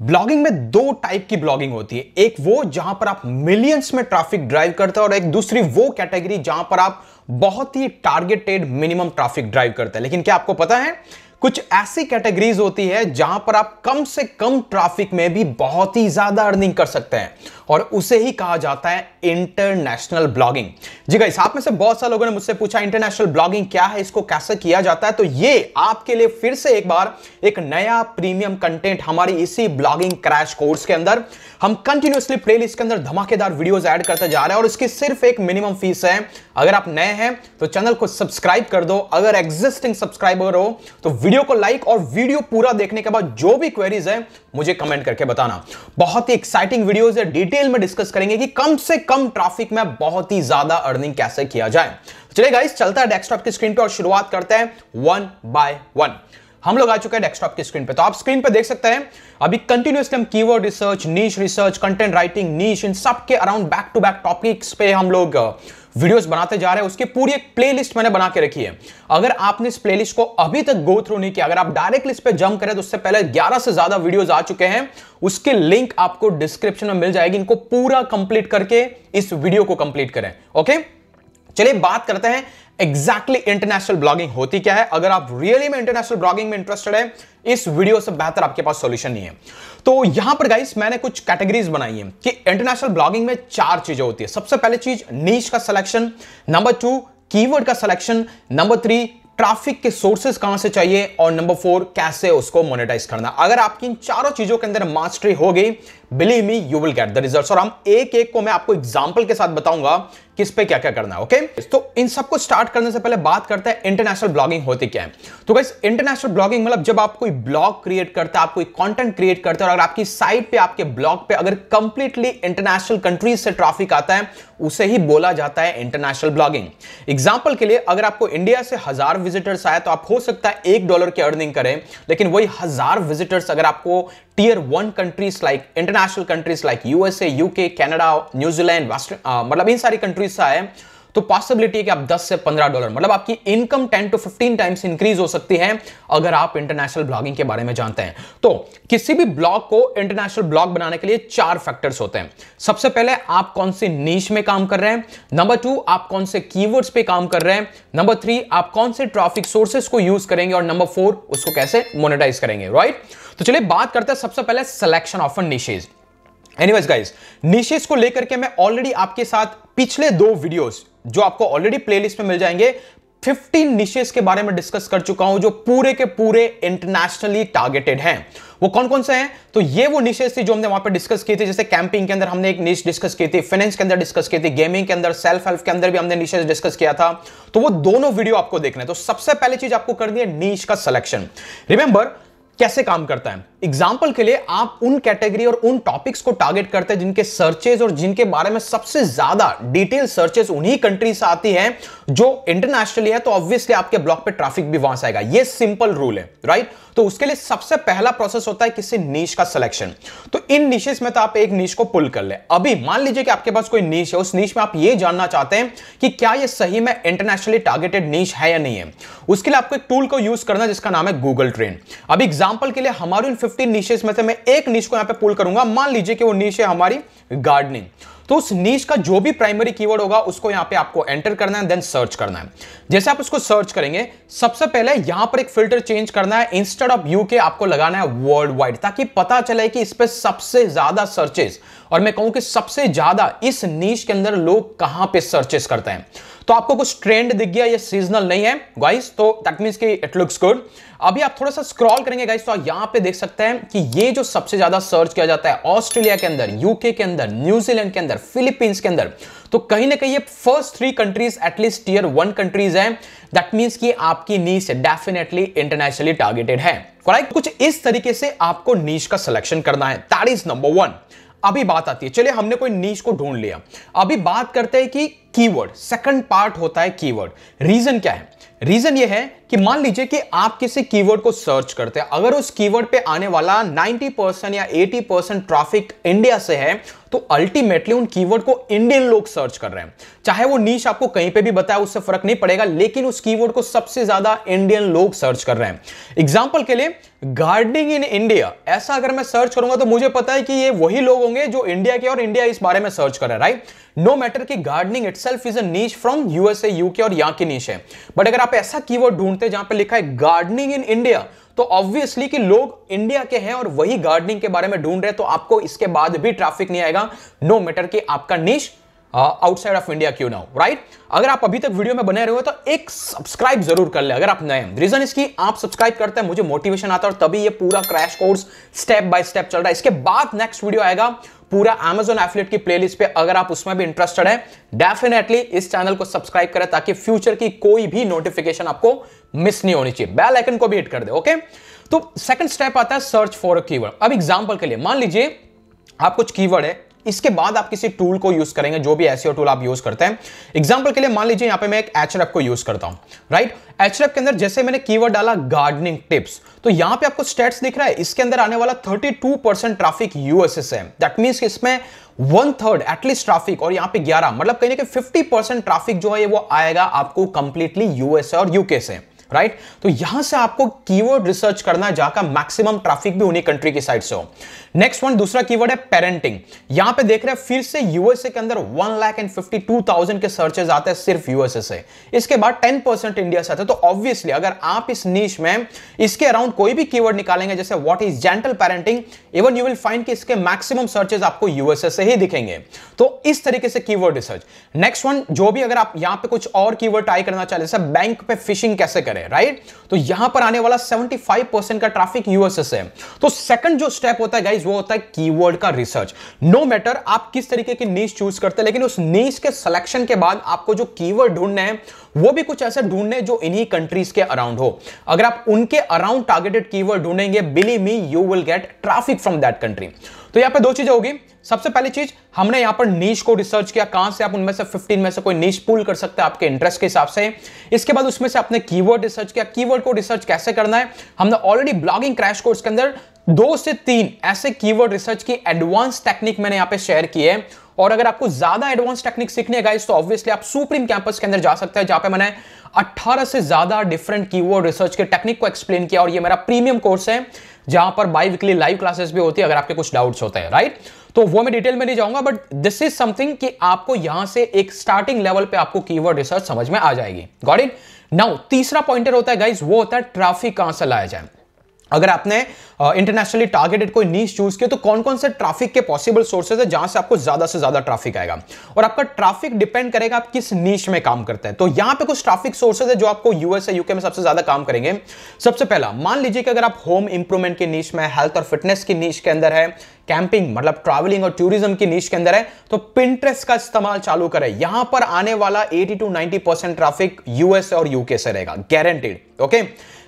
Blogging में दो type की ब्लॉगिंग होती है। एक वो जहाँ पर आप मिलियंस में ट्रैफ़िक ड्राइव करते हैं और एक दूसरी वो कैटेगरी जहाँ पर आप बहुत ही टारगेटेड मिनिमम ट्रैफ़िक ड्राइव करते हैं। लेकिन क्या आपको पता है? कुछ ऐसी कैटेगरीज होती है जहाँ पर आप कम से कम ट्रैफ़िक में भी बहुत ही ज़्यादा अर्निंग कर सकते हैं। और उसे ही कहा जाता है इंटरनेशनल ब्लॉगिंग। जी गाइस आप में से बहुत सारे लोगों ने मुझसे पूछा, इंटरनेशनल ब्लॉगिंग क्या है? इसको कैसे किया जाता है? तो ये आपके लिए फिर से एक बार एक नया प्रीमियम कंटेंट हमारी इसी ब्लॉगिंग क्रैश कोर्स के अंदर। हम कंटिन्यूसली प्लेलिस्ट के अंदर धमाकेदार वीडियोस ऐड करते जा रहे हैं और इसकी सिर्फ़ एक मिनिमम फ़ीस है। अगर आप नए हैं तो चैनल को सब्सक्राइब कर दो। अगर एग्जिस्टिंग सब्सक्राइबर हो तो वीडियो को लाइक और वीडियो पूरा देखने के बाद जो भी क्वेरीज है, मुझे कमेंट करके बताना। बहुत ही एक्साइटिंग वीडियोस है डिटेल में डिस्कस करेंगे कि कम से कम ट्रैफ़िक में बहुत ही ज़्यादा अर्निंग कैसे किया जाए। चलिए गाइस चलता है डेस्कटॉप की स्क्रीन पे और शुरुआत करते हैं वन बाय वन हम लोग आ चुके हैं डेस्कटॉप की स्क्रीन पे। तो आप स्क्रीन पे देख सकते हैं, अभी कंटिन्यूसली हम keyword research niche research content writing niche इन सब के around back to back topics पे हम लोग वीडियोस बनाते जा रहे हैं, उसकी पूरी एक प्लेलिस्ट मैंने बना के रखी है। अगर आपने इस प्लेलिस्ट को अभी तक गो थ्रू नहीं किया, अगर आप डायरेक्टली इस पर जंप करें तो उससे पहले 11 से ज़्यादा वीडियोस आ चुके हैं। उसके लिंक आपको डिस्क्रिप्शन में मिल जाएगी, इनको पूरा कंप्लीट करके इस वीडियो को कंप्लीट करें ओके चलिए बात करते हैं एग्जैक्टली इंटरनेशनल ब्लॉगिंग होती क्या है। अगर आप रियली में इंटरनेशनल ब्लॉगिंग में इंटरेस्टेड है, इस वीडियो से बेहतर आपके पास सॉल्यूशन नहीं है। तो यहाँ पर गाइस मैंने कुछ कैटेगरीज बनाई है कि इंटरनेशनल ब्लॉगिंग में चार चीज़ें होती है। सबसे पहले चीज़ नीच का सिलेक्शन नंबर टू कीवर्ड का सिलेक्शन नंबर थ्री ट्रैफ़िक के सोर्सेज कहाँ से चाहिए। और नंबर फोर कैसे उसको मोनेटाइज करना। अगर आपकी इन चारों चीज़ों के अंदर मास्टरी हो गई believe me you will get the result और हम एक एक को मैं आपको एग्ज़ाम्पल के साथ बताऊँगा किस पे क्या क्या करना है ओके तो इन सबको स्टार्ट करने से पहले बात करते हैं इंटरनेशनल ब्लॉगिंग होती क्या है। तो गाइस इंटरनेशनल ब्लॉगिंग मतलब जब आप कोई ब्लॉग क्रिएट करते हैं, आप कोई कंटेंट क्रिएट करते हैं और अगर आपकी साइट पे, आपके ब्लॉग पे अगर कंप्लीटली इंटरनेशनल कंट्रीज़ से ट्रैफ़िक आता है, उसे ही बोला जाता है इंटरनेशनल ब्लॉगिंग एग्ज़ाम्पल के लिए अगर आपको इंडिया से हज़ार विजिटर्स आए तो आप हो सकता है एक डॉलर की अर्निंग करें, लेकिन वही हज़ार विजिटर्स अगर आपको tier one countries like international countries like USA UK Canada New Zealand मतलब इन सारी कंट्रीज़ से आए तो पॉसिबिलिटी है कि आप 10 से 15 डॉलर मतलब आपकी इनकम 10 टू 15 टाइम्स इंक्रीज हो सकती है अगर आप इंटरनेशनल ब्लॉगिंग के बारे में जानते हैं। तो किसी भी ब्लॉग को इंटरनेशनल ब्लॉग बनाने के लिए चार फैक्टर्स होते हैं। सबसे पहले आप कौन से नीच में काम कर रहे हैं? नंबर टू आप कौन से कीवर्ड्स पे काम कर रहे हैं? नंबर थ्री आप कौन से ट्रैफ़िक सोर्सेस को यूज़ करेंगे? और नंबर फोर उसको कैसे मोनेटाइज करेंगे राइट तो चलिए बात करते हैं सबसे पहले selection of niches anyways guys niches को लेकर के मैं ऑलरेडी आपके साथ पिछले दो वीडियोस जो आपको ऑलरेडी प्लेलिस्ट में मिल जाएँगे 15 निशेस के बारे में डिस्कस कर चुका हूँ, जो पूरे के पूरे इंटरनेशनली टारगेटेड हैं। वो कौन कौन से हैं? तो ये वो निशेस थी जो हमने वहाँ पर डिस्कस की थी, जैसे कैंपिंग के अंदर हमने एक निश डिस्कस की थी फाइनेंस के अंदर डिस्कस की थी गेमिंग के अंदर सेल्फ हेल्प के अंदर भी हमने निशेस डिस्कस किया था। तो वो दोनों वीडियो आपको देखना है। तो सबसे पहले चीज़ आपको करनी है नीच का सिलेक्शन रिमेंबर कैसे काम करता है? एग्ज़ाम्पल के लिए आप उन कैटेगरी और उन टॉपिक्स को टारगेट करते हैं जिनके सर्चेज और जिनके बारे में सबसे ज़्यादा डिटेल सर्चेज उन्हीं कंट्री से आती है जो इंटरनेशनली है तो ऑब्वियसली आपके ब्लॉक पे ट्रैफ़िक भी वहाँ से आएगा। ये सिंपल रूल है राइट तो उसके लिए सबसे पहला प्रोसेस होता है किसी नीच का सिलेक्शन तो इन नीचेस में तो आप एक नीच को पुल कर ले। अभी मान लीजिए कि आपके पास कोई नीच है, उस नीच में आप ये जानना चाहते हैं कि क्या ये सही में इंटरनेशनली टारगेटेड नीच है या नहीं है। उसके लिए आपको एक टूल को यूज़ करना जिसका नाम है गूगल ट्रेन अभी एग्ज़ाम्पल के लिए हमारे इन फिफ्टीन नीचेस में से मैं एक नीच को यहाँ पे पुल करूँगा। मान लीजिए कि वो नीच है हमारी गार्डनिंग तो उस नीच का जो भी प्राइमरी कीवर्ड होगा, उसको यहाँ पे आपको एंटर करना है देन सर्च करना है। जैसे आप उसको सर्च करेंगे, सबसे पहले यहाँ पर एक फ़िल्टर चेंज करना है इंस्टेड ऑफ़ यू के आपको लगाना है वर्ल्ड वाइड ताकि पता चले कि इस पर सबसे ज़्यादा सर्चेस और मैं कहूँ कि सबसे ज़्यादा इस नीच के अंदर लोग कहाँ पे सर्चेस करते हैं? तो आपको कुछ ट्रेंड दिख गया, ये सीजनल नहीं है गाइस तो दैट मींस कि इट लुक्स गुड अभी आप थोड़ा सा स्क्रॉल करेंगे गाइस तो यहाँ पे देख सकते हैं कि ये जो सबसे ज़्यादा सर्च किया जाता है ऑस्ट्रेलिया के अंदर यूके के अंदर न्यूजीलैंड के अंदर फिलीपींस के अंदर तो कहीं ना कहीं ये first three countries at least tier one countries है. दैट मींस कि आपकी नीच डेफिनेटली इंटरनेशनली टारगेटेड है. कुछ इस तरीके से आपको नीच का सिलेक्शन करना है. दैट इज़ नंबर वन अभी बात आती है। चलिए, हमने कोई नीच को ढूंढ लिया। अभी बात करते हैं कि कीवर्ड सेकंड पार्ट होता है कीवर्ड। रीजन क्या है? रीजन ये है कि मान लीजिए कि आप किसी कीवर्ड को सर्च करते हैं, अगर उस कीवर्ड पे आने वाला 90 परसेंट या 80 परसेंट ट्रैफ़िक इंडिया से है तो अल्टीमेटली उन कीवर्ड को इंडियन लोग सर्च कर रहे हैं। चाहे वो नीच आपको कहीं पे भी बताया उससे फ़र्क नहीं पड़ेगा, लेकिन उस कीवर्ड को सबसे ज़्यादा इंडियन लोग सर्च कर रहे हैं। एग्ज़ाम्पल के लिए गार्डनिंग इन इंडिया ऐसा अगर मैं सर्च करूँगा तो मुझे पता है कि ये वही लोग होंगे जो इंडिया के और इंडिया इस बारे में सर्च कर रहे हैं राइट नो मैटर कि gardening itself is a niche from USA UK और यहाँ की नीच है। बट अगर आप ऐसा कीवर्ड ढूंढते हैं, जहाँ पे लिखा है गार्डनिंग इन इंडिया तो ऑब्वियसली कि लोग इंडिया के हैं और वही गार्डनिंग के बारे में ढूंढ रहे हैं तो आपको इसके बाद भी ट्रैफ़िक नहीं आएगा। नो मैटर कि आपका निश आउटसाइड ऑफ़ इंडिया क्यों ना हो राइट अगर आप अभी तक वीडियो में बने रहे हो तो एक सब्सक्राइब ज़रूर कर ले अगर आप नए हैं। रीजन इसकी, आप सब्सक्राइब करते हैं, मुझे मोटिवेशन आता है और तभी ये पूरा crash course step by step चल रहा है। इसके बाद नेक्स्ट वीडियो आएगा। पूरा Amazon एफलेट की प्लेलिस्ट पे अगर आप उसमें भी इंटरेस्टेड हैं डेफिनेटली इस चैनल को सब्सक्राइब करें ताकि फ्यूचर की कोई भी नोटिफिकेशन आपको मिस नहीं होनी चाहिए। बेल आइकन को भी हिट कर दे ओके तो सेकंड स्टेप आता है सर्च फॉर अ कीवर्ड अब एग्जांपल के लिए, मान लीजिए आप कुछ कीवर्ड है इसके बाद आप किसी टूल को यूज़ करेंगे, जो भी ऐसे टूल आप यूज़ करते हैं। एग्ज़ाम्पल के लिए मान लीजिए यहाँ पे मैं एक एचरेप को यूज़ करता हूँ राइट एचरेप के अंदर जैसे मैंने कीवर्ड डाला गार्डनिंग टिप्स तो यहाँ पे आपको स्टेट्स दिख रहा है, इसके अंदर आने वाला 32 परसेंट ट्राफिक यूएसए से दैट मीन इसमें one third at least traffic और यहाँ पे 11 मतलब कहीं ना कहीं 50 परसेंट ट्राफिक जो है, वो आएगा आपको कंप्लीटली यूएसए और यूके से। राइट? तो यहाँ से आपको कीवर्ड रिसर्च करना है, जहाँ का मैक्सिमम ट्रैफ़िक भी उन्हीं कंट्री की साइड से हो। नेक्स्ट वन दूसरा कीवर्ड है पेरेंटिंग यहाँ पे देख रहे हैं, फिर से यूएसए के अंदर one lakh and fifty two thousand के सर्चेज आते हैं सिर्फ़ यूएसए से। इसके बाद टेन परसेंट इंडिया से आते हैं। तो ऑब्वियसली अगर आप इस नीच में इसके अराउंड कोई भी कीवर्ड निकालेंगे, जैसे what is gentle parenting even you will find कि इसके मैक्सिमम सर्चेज आपको यूएसए से ही दिखेंगे। तो इस तरीके से कीवर्ड रिसर्च नेक्स्ट वन जो भी अगर आप यहाँ पे कुछ और कीवर्ड ट्राई करना चाहते जैसे बैंक पे फिशिंग कैसे करें? राइट तो यहाँ पर आने वाला 75 परसेंट का ट्रैफ़िक यूएसए से तो सेकंड जो स्टेप होता है गाइज़ वो होता है कीवर्ड का रिसर्च नो मैटर आप किस तरीके की नीच चूज़ करते हैं, लेकिन उस नीच के सिलेक्शन के बाद आपको जो कीवर्ड ढूँढने हैं, वो भी कुछ ऐसे ढूँढने जो इन्हीं कंट्रीज़ के अराउंड हो। अगर आप उनके अराउंड टारगेटेड कीवर्ड ढूंढेंगे believe me you will get traffic from that country तो यहाँ पे दो चीज़ें होगी। सबसे पहली चीज़, हमने यहाँ पर नीच को रिसर्च किया। कहाँ से आप उनमें से 15 में से कोई नीच पुल कर सकते हैं आपके इंटरेस्ट के हिसाब से। इसके बाद उसमें से आपने कीवर्ड रिसर्च किया। कीवर्ड को रिसर्च कैसे करना है? हमने ऑलरेडी ब्लॉगिंग क्रैश कोर्स के अंदर दो से तीन ऐसे कीवर्ड रिसर्च की एडवांस टेक्निक मैंने यहाँ पे शेयर की है। और अगर आपको ज़्यादा एडवांस टेक्निक सीखने गाइस तो ऑब्वियसली आप सुप्रीम कैंपस के अंदर जा सकते हैं, जहाँ पे मैंने 18 से ज़्यादा डिफरेंट कीवर्ड रिसर्च के टेक्निक को एक्सप्लेन किया। और ये मेरा प्रीमियम कोर्स है। जहाँ पर बाई वीकली लाइव क्लासेस भी होती है, अगर आपके कुछ डाउट्स होते हैं राइट तो वो मैं डिटेल में नहीं जाऊँगा बट दिस इज़ समथिंग कि आपको यहाँ से एक स्टार्टिंग लेवल पे आपको कीवर्ड रिसर्च समझ में आ जाएगी। गॉड इट नाउ तीसरा पॉइंटर होता है गाइज़ वो होता है ट्रैफ़िक कहाँ से लाया जाए? अगर आपने इंटरनेशनली टारगेटेड कोई नीच चूज़ किया तो कौन कौन से ट्रैफ़िक के पॉसिबल सोर्सेज है जहाँ से आपको ज़्यादा से ज़्यादा ट्रैफ़िक आएगा? और आपका ट्रैफ़िक डिपेंड करेगा आप किस नीच में काम करते हैं। तो यहाँ पे कुछ ट्रैफ़िक सोर्सेज है जो आपको यूएस यूके में सबसे ज़्यादा काम करेंगे। सबसे पहला, मान लीजिए कि अगर आप होम इंप्रूवमेंट की नीच में हेल्थ और फिटनेस की नीच के अंदर है कैंपिंग मतलब ट्रैवलिंग और टूरिज़्म की नीच के अंदर है तो पिंट्रेस का इस्तेमाल चालू करें। यहाँ पर आने वाला 80 टू 90 परसेंट ट्रैफ़िक यूएस और यूके से रहेगा guaranteed okay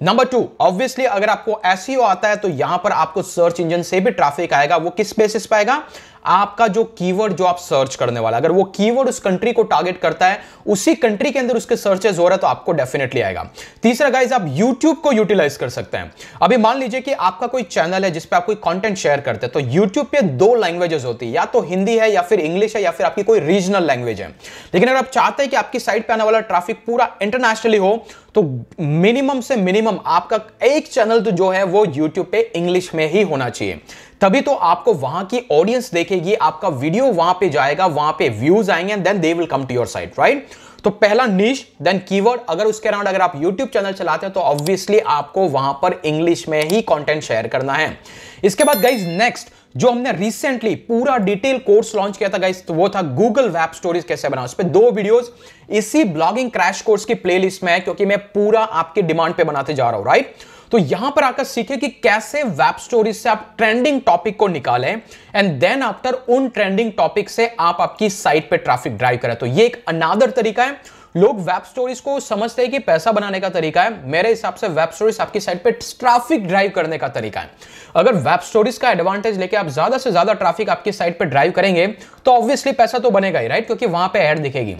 number two obviously अगर आपको एसईओ आता है तो यहाँ पर आपको सर्च इंजन से भी ट्रैफ़िक आएगा। वो किस बेसिस पे आएगा? आपका जो कीवर्ड जो आप सर्च करने वाला, अगर वो कीवर्ड उस कंट्री को टारगेट करता है, उसी कंट्री के अंदर उसके सर्चेस हो रहा है तो आपको डेफिनेटली आएगा। तीसरा गाइज़ आप यूट्यूब को यूटिलाइज कर सकते हैं। अभी मान लीजिए कि आपका कोई चैनल है जिसपे आप कोई कंटेंट शेयर करते हैं तो यूट्यूब पे दो लैंग्वेजेस होती है, या तो हिंदी है, या फिर इंग्लिश है, या फिर आपकी कोई रीजनल लैंग्वेज है। लेकिन अगर आप चाहते हैं कि आपकी साइट पे आने वाला ट्रैफ़िक पूरा इंटरनेशनली हो तो मिनिमम से मिनिमम आपका एक चैनल तो जो है, वो यूट्यूब पे इंग्लिश में ही होना चाहिए। तभी तो आपको वहाँ की ऑडियंस देखेगी, आपका वीडियो वहाँ पे जाएगा, वहाँ पे व्यूज़ आएँगे then they will come to your site right तो पहला निश देन कीवर्ड अगर उसके अराउंड अगर आप यूट्यूब चैनल चलाते हैं तो ऑब्वियसली आपको वहाँ पर इंग्लिश में ही कंटेंट शेयर करना है। इसके बाद गाइज़ नेक्स्ट जो हमने रिसेंटली पूरा डिटेल कोर्स लॉन्च किया था गाइस तो वो था गूगल वेब स्टोरीज कैसे बनाओ। उस पर दो वीडियोस इसी ब्लॉगिंग क्रैश कोर्स की प्लेलिस्ट में है, क्योंकि मैं पूरा आपके डिमांड पे बनाते जा रहा हूँ राइट तो यहाँ पर आकर सीखे कि कैसे वेब स्टोरीज से आप ट्रेंडिंग टॉपिक को निकालें एंड देन आफ्टर उन ट्रेंडिंग टॉपिक से आप आपकी साइट पे ट्रैफ़िक ड्राइव करें। तो ये एक अनादर तरीका है। लोग वेब स्टोरीज को समझते हैं कि पैसा बनाने का तरीका है। मेरे हिसाब से वेब स्टोरीज आपकी साइट पे ट्रैफ़िक ड्राइव करने का तरीका है। अगर वेब स्टोरीज का एडवांटेज लेके आप ज़्यादा से ज़्यादा ट्रैफ़िक आपकी साइट पे ड्राइव करेंगे तो ऑब्वियसली पैसा तो बनेगा ही राइट क्योंकि वहाँ पे एड दिखेगी।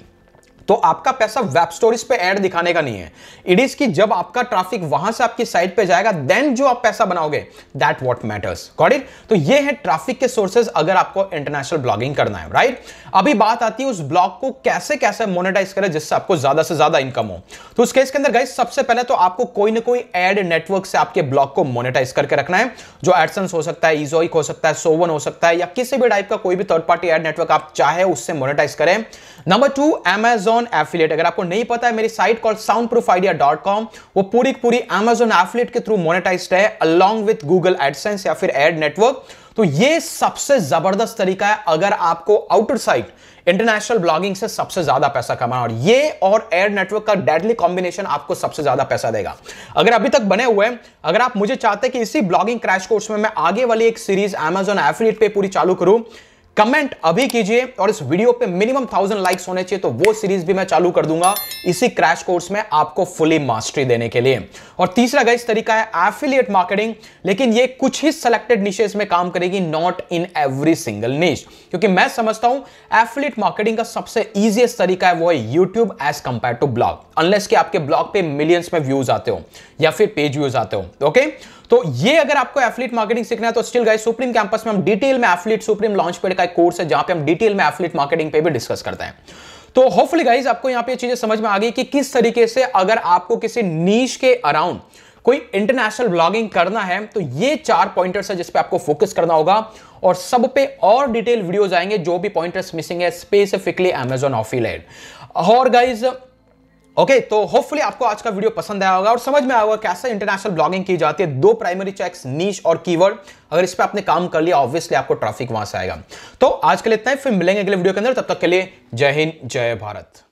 तो आपका पैसा वेब स्टोरीज पे ऐड दिखाने का नहीं है। इट इज़ कि जब आपका ट्रैफ़िक वहाँ से आपकी साइट पे जाएगा देन जो आप पैसा बनाओगे that what matters got it तो ये है ट्रैफ़िक के सोर्सेज अगर आपको इंटरनेशनल ब्लॉगिंग करना है राइट अभी बात आती है उस ब्लॉग को कैसे कैसे मोनेटाइज करें जिससे आपको ज़्यादा से ज़्यादा इनकम हो। तो उस केस के अंदर गाइस सबसे पहले तो आपको कोई ना कोई एड नेटवर्क से आपके ब्लॉग को मोनेटाइज करके रखना है, जो एडसेंस हो सकता है इजोइक हो सकता है सोवन हो सकता है, या किसी भी टाइप का कोई भी थर्ड पार्टी एड नेटवर्क आप चाहे उससे मोनेटाइज करें। नंबर टू एमेजॉन एफिलेट अगर आपको नहीं पता है, मेरी site call sound proof idea dot com वो पूरी पूरी एमेजॉन एफिलेट के थ्रू मोनेटाइज है अलॉन्ग विथ गूगल एडसेंस या फिर एड नेटवर्क तो ये सबसे ज़बरदस्त तरीका है, अगर आपको आउटर साइड इंटरनेशनल ब्लॉगिंग से सबसे ज़्यादा पैसा कमाना और ये और एयर नेटवर्क का डेडली कॉम्बिनेशन आपको सबसे ज़्यादा पैसा देगा। अगर अभी तक बने हुए हैं, अगर आप मुझे चाहते हैं कि इसी ब्लॉगिंग क्रैश कोर्स में मैं आगे वाली एक सीरीज़ एमेजॉन एफिलिएट पे पूरी चालू करूँ कमेंट अभी कीजिए और इस वीडियो पे मिनिमम थाउज़ेंड लाइक्स होने चाहिए तो वो सीरीज़ भी मैं चालू कर दूँगा इसी क्रैश कोर्स में आपको फुली मास्टरी देने के लिए। और तीसरा गाइस तरीका है एफिलिएट मार्केटिंग लेकिन ये कुछ ही सिलेक्टेड निशेस में काम करेगी not in every single niche क्योंकि मैं समझता हूँ एफिलिएट मार्केटिंग का सबसे इजीएस्ट तरीका है वो है YouTube as compare to blog unless कि आपके ब्लॉग पे मिलियंस में व्यूज़ आते हो, या फिर पेज व्यूज़ आते हो ओके तो ये अगर आपको एफिलिएट मार्केटिंग सीखना है तो स्टिल गाइस सुप्रीम कैंपस में हम डिटेल में एफिलिएट सुप्रीम लॉन्च पेड का एक कोर्स है जहाँ पे हम डिटेल में एफिलेट मार्केटिंग पे भी डिस्कस करते हैं। तो होपफुली गाइज़ आपको यहाँ पे चीज़ें समझ में आ गई कि किस तरीके से अगर आपको किसी नीच के अराउंड कोई इंटरनेशनल ब्लॉगिंग करना है तो ये चार पॉइंटर्स है जिसपे आपको फोकस करना होगा और सब पे और डिटेल वीडियोस आएँगे, जो भी पॉइंटर्स मिसिंग है स्पेसिफिकली एमेजॉन ऑफिलेट और गाइज़ ओके okay, तो होपफुली आपको आज का वीडियो पसंद आया होगा और समझ में आया होगा कैसे इंटरनेशनल ब्लॉगिंग की जाती है। दो प्राइमरी चेक्स नीच और कीवर्ड अगर इस पर आपने काम कर लिया ऑब्वियसली आपको ट्रैफ़िक वहाँ से आएगा। तो आज के लिए इतना ही फिर मिलेंगे अगले वीडियो के अंदर। तब तक के लिए जय हिंद जय भारत।